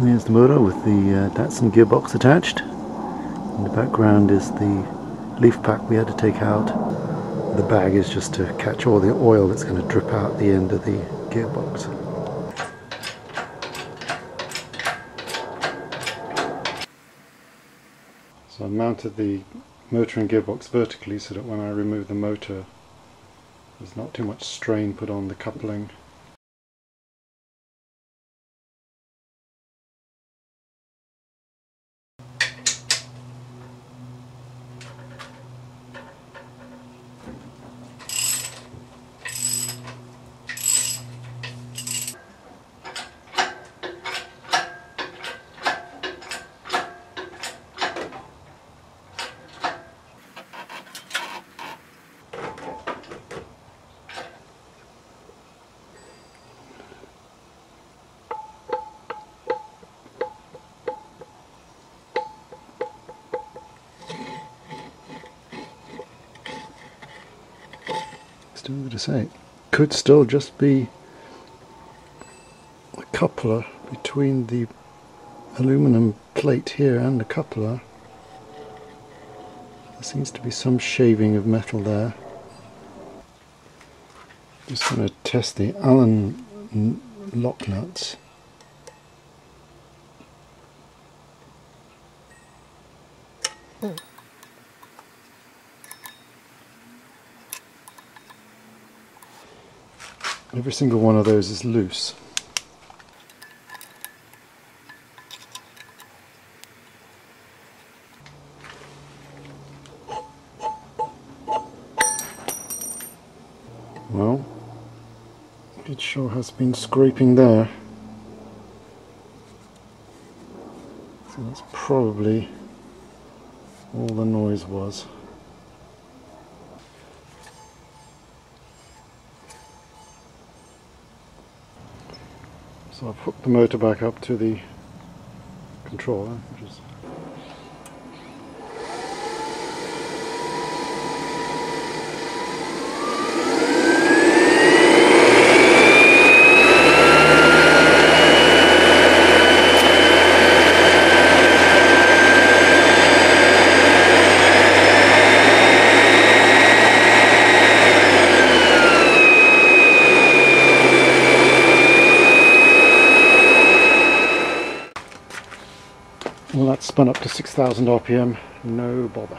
Here's the motor with the uh, Datsun gearbox attached. In the background is the leaf pack we had to take out. The bag is just to catch all the oil that's going to drip out the end of the gearbox. So I mounted the motor and gearbox vertically so that when I remove the motor there's not too much strain put on the coupling still to say. Could still just be a coupler between the aluminum plate here and the coupler. There seems to be some shaving of metal there. Just going to test the Allen lock nuts. Mm. Every single one of those is loose. Well, it sure has been scraping there. So that's probably all the noise was. So I've hooked the motor back up to the controller, which is that's spun up to 6,000 RPM, no bother.